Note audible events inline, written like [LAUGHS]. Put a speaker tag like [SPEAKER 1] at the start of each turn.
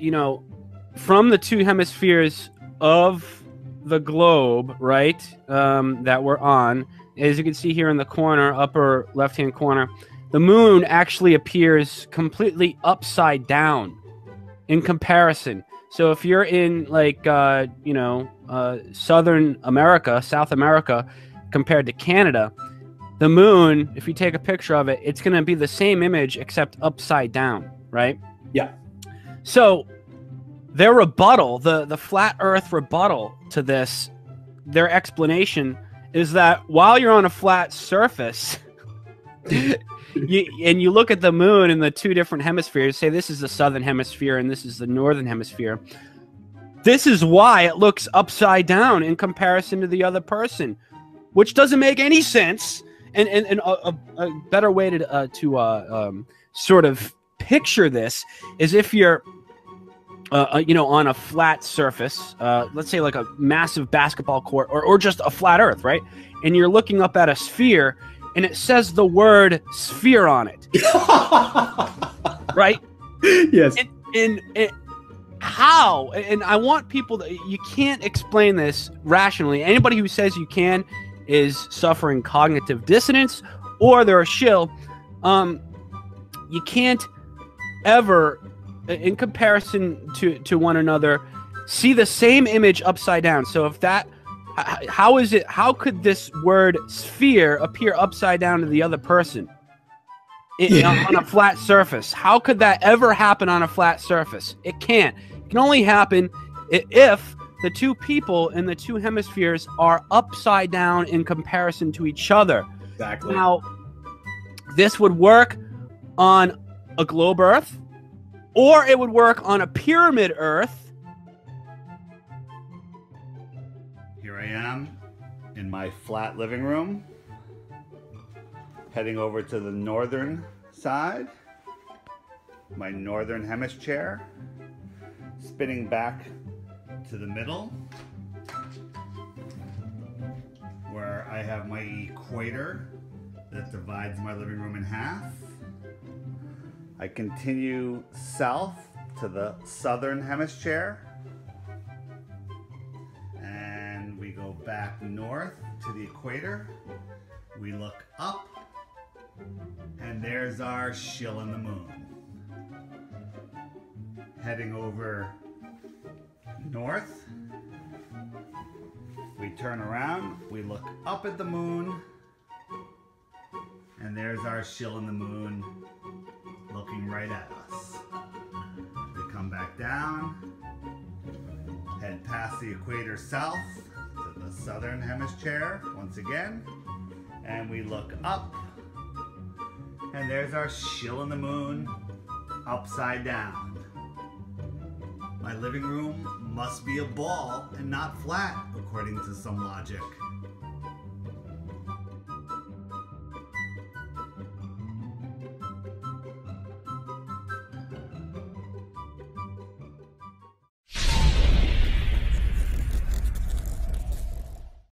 [SPEAKER 1] you know, from the two hemispheres of the globe, right, um, that we're on, as you can see here in the corner, upper left hand corner, the moon actually appears completely upside down in comparison. So if you're in like uh, you know uh, Southern America, South America, compared to Canada, the moon, if you take a picture of it, it's going to be the same image except upside down, right?
[SPEAKER 2] Yeah.
[SPEAKER 1] So their rebuttal, the the flat Earth rebuttal to this, their explanation is that while you're on a flat surface. [LAUGHS] you, and you look at the moon in the two different hemispheres, say this is the southern hemisphere and this is the northern hemisphere. This is why it looks upside down in comparison to the other person, which doesn't make any sense. And, and, and a, a, better way to, uh, to uh, um, sort of picture this is if you're uh, uh, you know, on a flat surface, uh, let's say like a massive basketball court or, or just a flat earth, right? And you're looking up at a sphere and it says the word sphere on it. [LAUGHS] right?
[SPEAKER 2] Yes.
[SPEAKER 1] And, and, and how? And I want people to, you can't explain this rationally. Anybody who says you can is suffering cognitive dissonance or they're a shill. Um, you can't ever, in comparison to, to one another, see the same image upside down. So if that, how is it how could this word sphere appear upside down to the other person? In, yeah. on a flat surface. How could that ever happen on a flat surface? It can't. It can only happen if the two people in the two hemispheres are upside down in comparison to each other.
[SPEAKER 2] Exactly.
[SPEAKER 1] Now this would work on a globe earth or it would work on a pyramid earth Here
[SPEAKER 3] I am in my flat living room, heading over to the northern side, my northern hemisphere, spinning back to the middle, where I have my equator that divides my living room in half. I continue south to the southern hemisphere And we go back north to the equator. We look up, and there's our shill in the moon. Heading over north, we turn around, we look up at the moon, and there's our shill in the moon looking right at us. We come back down, head past the equator south, to the southern hemisphere once again. And we look up. And there's our shill in the moon upside down. My living room must be a ball and not flat, according to some logic.